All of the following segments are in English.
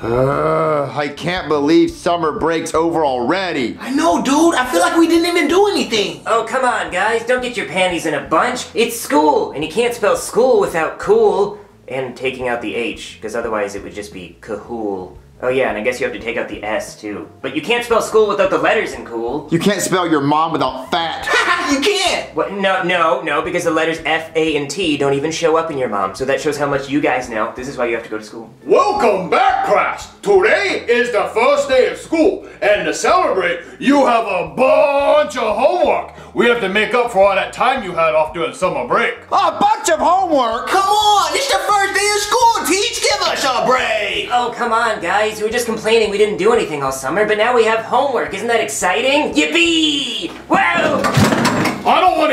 Uh, I can't believe summer break's over already. I know, dude. I feel like we didn't even do anything. Oh, come on, guys. Don't get your panties in a bunch. It's school, and you can't spell school without cool and taking out the H, because otherwise it would just be cahool. Oh, yeah, and I guess you have to take out the S, too. But you can't spell school without the letters in cool. You can't spell your mom without fat. You can't. What? No, no, no, because the letters F, A, and T don't even show up in your mom, so that shows how much you guys know. This is why you have to go to school. Welcome back, class! Today is the first day of school, and to celebrate, you have a bunch of homework. We have to make up for all that time you had off during summer break. A bunch of homework! Come on, it's the first day of school. Teach, give us a break. Oh, come on, guys. We were just complaining we didn't do anything all summer, but now we have homework. Isn't that exciting? Yippee! Wow!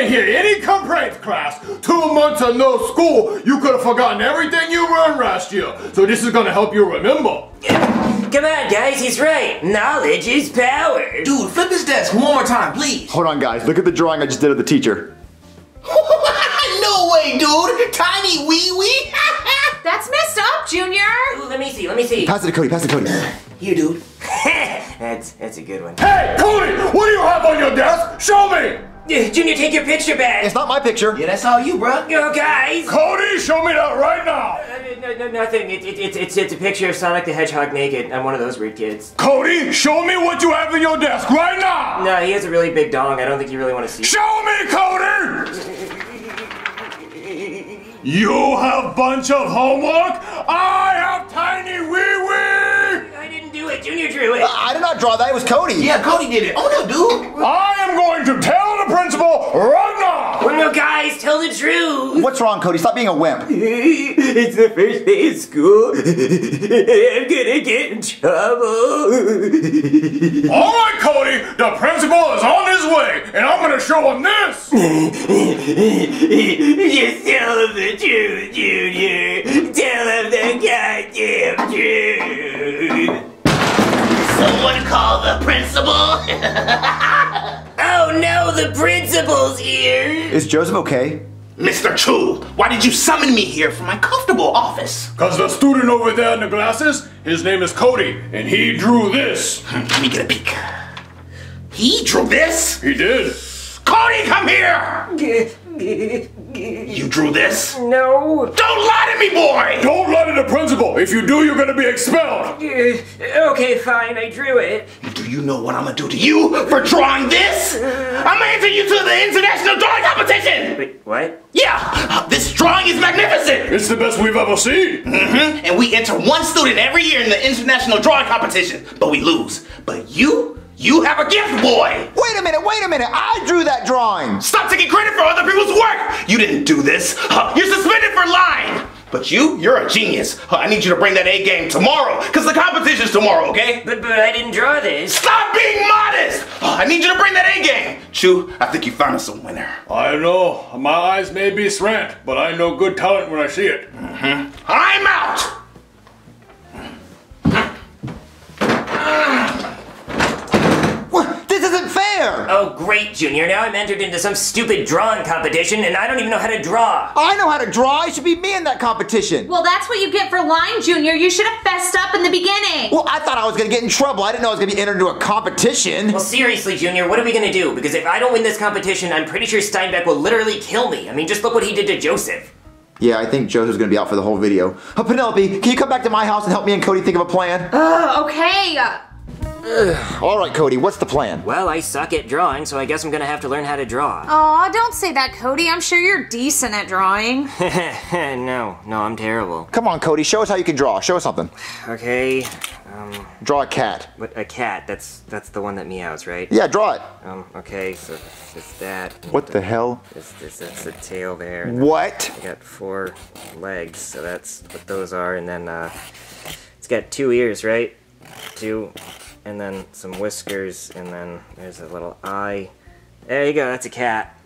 I don't hear any complaints, class. Two months of no school, you could have forgotten everything you learned last year. So this is gonna help you remember. Come on, guys, he's right. Knowledge is power. Dude, flip his desk one more time, please. Hold on, guys. Look at the drawing I just did of the teacher. no way, dude. Tiny wee wee. That's messed up, Junior. Ooh, let me see, let me see. Pass it to Cody. Pass it to Cody. Here, dude. that's that's a good one. Hey, Cody, what do you have on your desk? Show me! Uh, Junior, take your picture back. It's not my picture. Yeah, that's all you, bruh. Oh, guys. Cody, show me that right now! Uh, no, no, nothing. It, it, it, it's, it's a picture of Sonic the Hedgehog naked. I'm one of those weird kids. Cody, show me what you have in your desk right now! No, he has a really big dong. I don't think you really want to see. Show me, Cody! You have bunch of homework? I have tiny wee wee! I didn't do it. Junior drew it. I did not draw that. It was Cody. Yeah, Cody did it. Oh no, dude. I am going to tell the principal right now! Well, no, guys, tell the truth. What's wrong, Cody? Stop being a wimp. it's the first day of school. I'm gonna get in trouble. Alright, Cody, the principal is on his way, and I'm gonna show him this! Just tell him the truth, Junior. Tell him the goddamn truth. Someone call the principal. Oh no, the principal's here. Is Joseph okay? Mr. Chu, why did you summon me here from my comfortable office? Cause the student over there in the glasses, his name is Cody, and he drew this. Hmm, let me get a peek. He drew this? He did. Cody, come here! You drew this? No. Don't lie to me, boy! Don't lie to the principal. If you do, you're gonna be expelled. Okay, fine, I drew it. Do you know what I'm gonna do to you for drawing this? I'm gonna enter you to the international drawing competition! Wait, what? Yeah, this drawing is magnificent! It's the best we've ever seen. Mm-hmm. And we enter one student every year in the international drawing competition, but we lose. But you, you have a gift, boy! Wait a minute, wait a minute. I drew that drawing. Stop taking credit for other people's work! You didn't do this. Huh, You're suspended for lying! But you, you're a genius. I need you to bring that A game tomorrow, because the competition's tomorrow, okay? But but I didn't draw this. Stop being modest! I need you to bring that A game! Chu, I think you found us a winner. I know, my eyes may be slant, but I know good talent when I see it. Mhm. I'm out! Oh, great, Junior. Now I'm entered into some stupid drawing competition and I don't even know how to draw. I know how to draw. It should be me in that competition. Well, that's what you get for lying, Junior. You should have fessed up in the beginning. Well, I thought I was gonna get in trouble. I didn't know I was gonna be entered into a competition. Well, seriously, Junior, what are we gonna do? Because if I don't win this competition, I'm pretty sure Steinbeck will literally kill me. I mean, just look what he did to Joseph. Yeah, I think Joseph's gonna be out for the whole video. Uh, Penelope, can you come back to my house and help me and Cody think of a plan? Uh, okay. All right, Cody, what's the plan? Well, I suck at drawing, so I guess I'm gonna have to learn how to draw. Aw, don't say that, Cody. I'm sure you're decent at drawing. no, no, I'm terrible. Come on, Cody, show us how you can draw. Show us something. Okay, um, Draw a cat. what, a cat, that's that's the one that meows, right? Yeah, draw it. Um, okay, so it's that. What the hell? This, this, that's the tail there. What? I got four legs, so that's what those are, and then, uh, it's got two ears, right? Two, and then some whiskers, and then there's a little eye. There you go, that's a cat.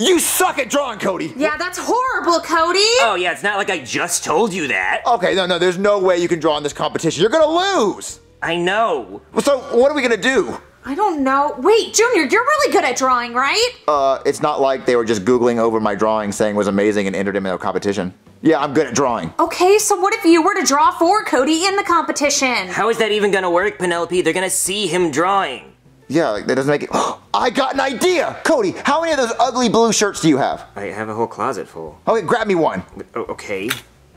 You suck at drawing, Cody. Yeah, that's horrible, Cody. Oh, yeah, it's not like I just told you that. Okay, no, no, there's no way you can draw in this competition. You're gonna lose. I know. So, what are we gonna do? I don't know. Wait, Junior, you're really good at drawing, right? Uh, it's not like they were just Googling over my drawing saying it was amazing and entered him in a competition. Yeah, I'm good at drawing. Okay, so what if you were to draw for Cody in the competition? How is that even gonna work, Penelope? They're gonna see him drawing. Yeah, like that doesn't make it. I got an idea! Cody, how many of those ugly blue shirts do you have? I have a whole closet full. Okay, grab me one. O- okay.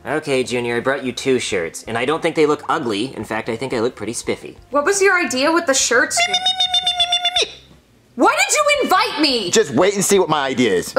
Okay, Junior, I brought you two shirts, and I don't think they look ugly. In fact, I think I look pretty spiffy. What was your idea with the shirts? Why did you invite me? Just wait and see what my idea is.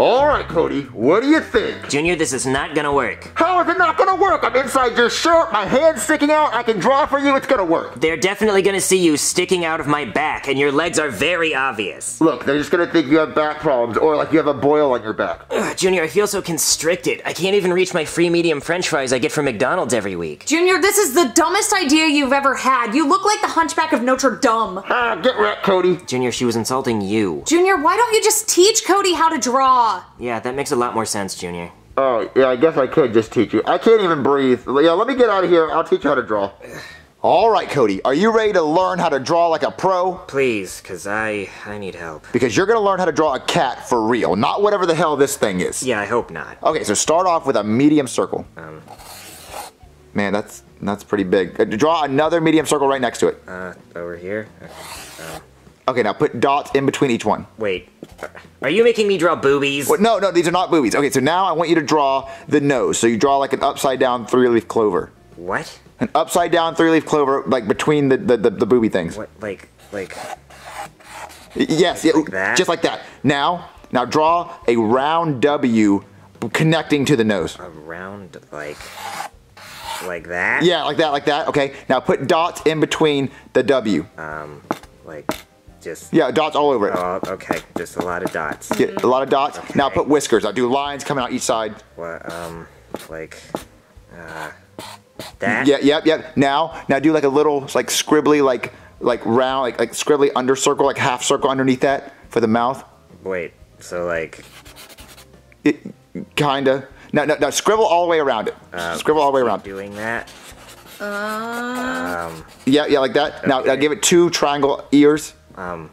All right, Cody, what do you think? Junior, this is not gonna work. How is it not gonna work? I'm inside your shirt, my hand's sticking out, I can draw for you, it's gonna work. They're definitely gonna see you sticking out of my back, and your legs are very obvious. Look, they're just gonna think you have back problems or like you have a boil on your back. Ugh, Junior, I feel so constricted. I can't even reach my free medium french fries I get from McDonald's every week. Junior, this is the dumbest idea you've ever had. You look like the hunchback of Notre Dame. Ah, get wrecked, Cody. Junior, she was insulting you. Junior, why don't you just teach Cody how to draw? Yeah, that makes a lot more sense, Junior. Oh, yeah, I guess I could just teach you. I can't even breathe. Yeah, let me get out of here. I'll teach you how to draw. All right, Cody, are you ready to learn how to draw like a pro? Please, cause I I need help. Because you're gonna learn how to draw a cat for real, not whatever the hell this thing is. Yeah, I hope not. Okay, so start off with a medium circle. Um. Man, that's that's pretty big. Uh, draw another medium circle right next to it. Uh, over here. Okay, now put dots in between each one. Wait, are you making me draw boobies? What? No, no, these are not boobies. Okay, so now I want you to draw the nose. So you draw like an upside down three leaf clover. What? An upside down three leaf clover, like between the, the, the, the booby things. What? Like, like. Yes, yeah, that? just like that. Now, now draw a round W connecting to the nose. around like like that Yeah, like that, like that. Okay, now put dots in between the W. um like just Yeah, dots all over it. oh okay just a lot of dots Get a lot of dots. Now put whiskers. I'll do lines coming out each side. what um like uh that Yeah, yep, yep. Now, now do like a little like scribbly, like like round, like like scribbly under circle, like half circle underneath that for the mouth. wait so like It, kinda. No, no, no. Scribble all the way around it. uh, scribble all the way around. doing that um Yeah, yeah, like that. Now, now give it two triangle ears. Um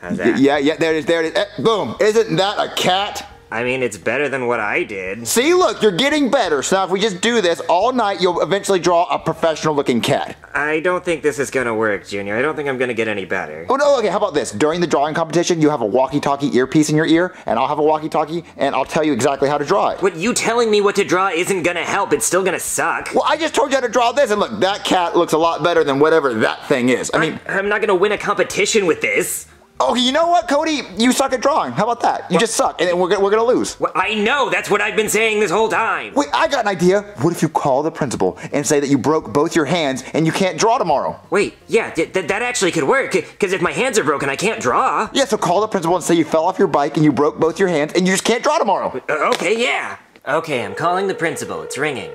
how's that Yeah, yeah. There it is. There it is. Eh, boom. Isn't that a cat? I mean it's better than what I did See, look, you're getting better. So now if we just do this all night, you'll eventually draw a professional looking cat. I don't think this is gonna work Junior I don't think I'm gonna get any better Oh no, okay, how about this? During the drawing competition, you have a walkie-talkie earpiece in your ear, and I'll have a walkie-talkie, and I'll tell you exactly how to draw it. what you telling me what to draw isn't gonna help it's still gonna suck Well, I just told you how to draw this, and look, that cat looks a lot better than whatever that thing is. I mean, I'm not gonna win a competition with this okay, you know what, Cody? You suck at drawing. How about that? You just suck, and then we're gonna, we're gonna lose. Well, I know, that's what I've been saying this whole time. Wait, I got an idea. What if you call the principal and say that you broke both your hands and you can't draw tomorrow? Wait, yeah, th- th- that actually could work, because if my hands are broken, I can't draw. Yeah, so call the principal and say you fell off your bike and you broke both your hands and you just can't draw tomorrow. Uh, okay, yeah. Okay, I'm calling the principal. It's ringing.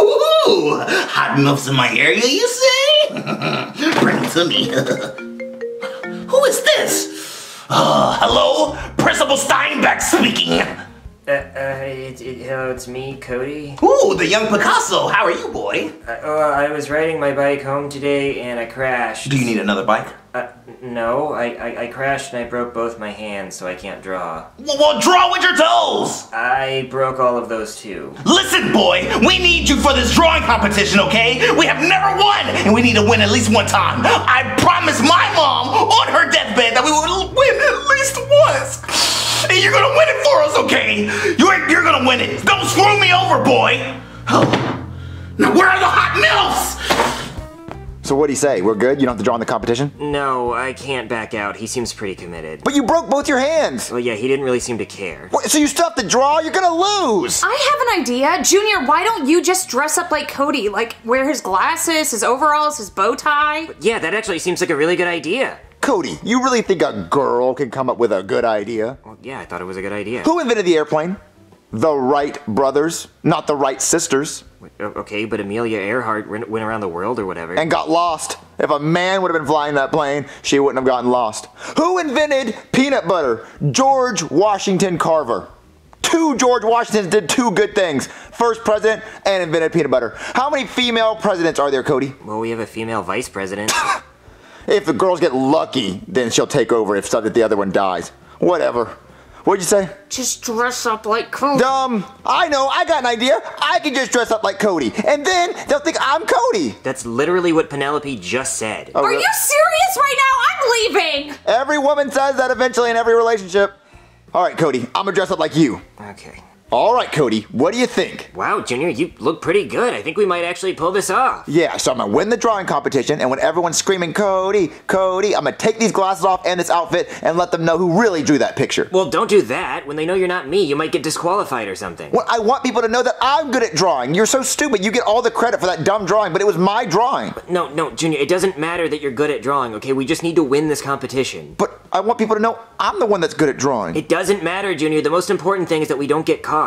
Ooh, hot enough's in my area, you say? Bring it to me. Is this? Uh, hello? Principal Steinbeck speaking. Uh, uh, it, it, hello, it's me, Cody. Ooh, the young Picasso. How are you, boy? Uh, I was riding my bike home today and I crashed. Do you need another bike? Uh, no, I, I, I crashed and I broke both my hands, so I can't draw. Well, well, draw with your toes. I broke all of those too. Listen, boy, we need you for this drawing competition, okay? We have never won, and we need to win at least one time. I promised my mom on her deathbed that we would win at least once. And you're gonna win it for us, okay? You're, you're gonna win it. Don't screw me over, boy. Oh. Now, where are the hot milfs? So what do you say? We're good? You don't have to draw in the competition? No, I can't back out. He seems pretty committed. But you broke both your hands. Well, yeah, he didn't really seem to care. What, so you still have to draw? You're gonna lose. I have an idea. Junior, why don't you just dress up like Cody? Like, wear his glasses, his overalls, his bow tie? Yeah, that actually seems like a really good idea. Cody, you really think a girl can come up with a good idea? Yeah, I thought it was a good idea. Who invented the airplane? The Wright brothers, not the Wright sisters, Okay, but Amelia Earhart went went around the world or whatever. and got lost. If a man would have been flying that plane, she wouldn't have gotten lost. Who invented peanut butter? George Washington Carver. Two George Washingtons did two good things. First president and invented peanut butter. How many female presidents are there, Cody? well, we have a female vice president. If the girls get lucky, then she'll take over if the other one dies. Whatever. What'd you say? Just dress up like Cody. Um, I know, I got an idea. I can just dress up like Cody, and then they'll think I'm Cody. That's literally what Penelope just said. Oh, Are really? you serious right now? I'm leaving. Every woman says that eventually in every relationship. All right, Cody, I'm gonna dress up like you. Okay. All right, Cody, what do you think? Wow, Junior, you look pretty good. I think we might actually pull this off. Yeah, so I'm gonna win the drawing competition, and when everyone's screaming, Cody, Cody, I'm gonna take these glasses off and this outfit and let them know who really drew that picture. Well, don't do that. When they know you're not me, you might get disqualified or something. Well, I want people to know that I'm good at drawing. You're so stupid. You get all the credit for that dumb drawing, but it was my drawing. No, no, Junior, it doesn't matter that you're good at drawing, okay? We just need to win this competition. But I want people to know I'm the one that's good at drawing. It doesn't matter, Junior. The most important thing is that we don't get caught.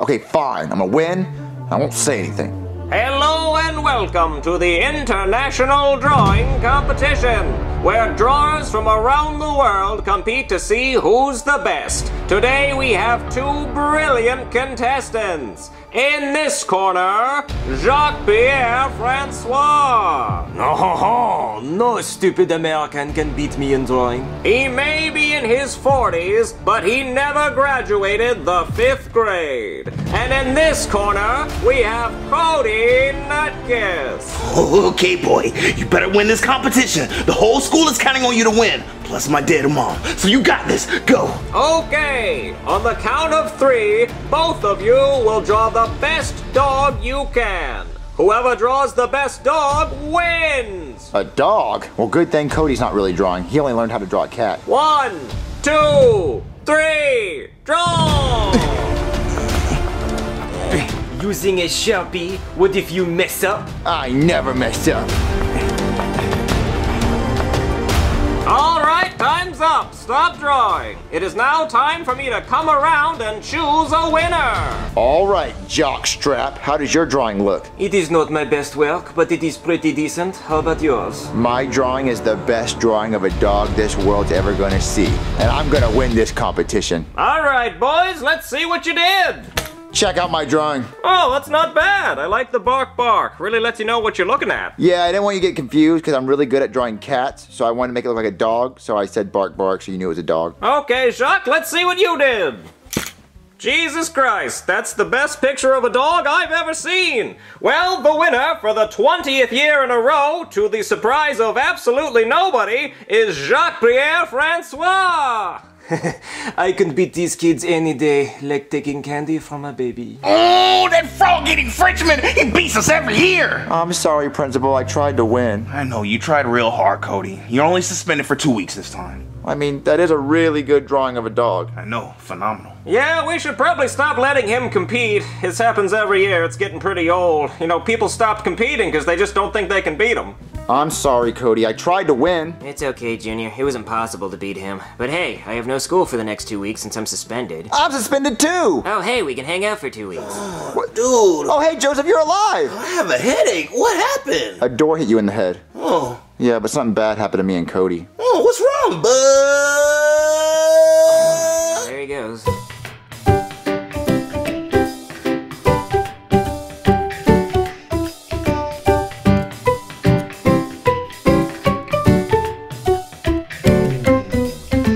Okay, fine. I'm gonna win. I won't say anything. Hello and welcome to the International Drawing Competition, where drawers from around the world compete to see who's the best. Today we have two brilliant contestants. In this corner, Jacques Pierre Francois. Oh, no stupid American can beat me in drawing. He may be in his 40s, but he never graduated the fifth grade. And in this corner, we have Cody Nutkiss. Okay, boy, you better win this competition. The whole school is counting on you to win, plus my dead mom. So you got this. Go. Okay, on the count of three, both of you will draw the best dog you can. Whoever draws the best dog wins. A dog? Well, good thing Cody's not really drawing. He only learned how to draw a cat. One, two, three, draw! Using a Sharpie, what if you mess up? I never mess up. All right, time's up. Stop drawing. It is now time for me to come around and choose a winner. All right, jockstrap. How does your drawing look? It is not my best work, but it is pretty decent. How about yours? My drawing is the best drawing of a dog this world's ever gonna see. And I'm gonna win this competition. All right, boys, let's see what you did. Check out my drawing. Oh, that's not bad. I like the bark bark. Really lets you know what you're looking at. Yeah, I didn't want you to get confused because I'm really good at drawing cats, so I wanted to make it look like a dog, so I said bark bark so you knew it was a dog. Okay, Jacques, let's see what you did. Jesus Christ, that's the best picture of a dog I've ever seen. Well, the winner for the 20th year in a row, to the surprise of absolutely nobody, is Jacques Pierre Francois. I can beat these kids any day, like taking candy from a baby. Oh, that frog-eating Frenchman! He beats us every year. I'm sorry, Principal. I tried to win. I know you tried real hard, Cody. You're only suspended for two weeks this time. I mean, that is a really good drawing of a dog. I know, phenomenal. Yeah, we should probably stop letting him compete. This happens every year. It's getting pretty old. You know, people stop competing because they just don't think they can beat him. I'm sorry, Cody. I tried to win. It's okay, Junior. It was impossible to beat him. But hey, I have no school for the next two weeks since I'm suspended. I'm suspended too. Oh, hey, we can hang out for two weeks. What? Dude. Oh, hey, Joseph, you're alive. I have a headache. What happened? A door hit you in the head. Oh, Yeah, but something bad happened to me and Cody. oh, what's wrong, bud? There he goes.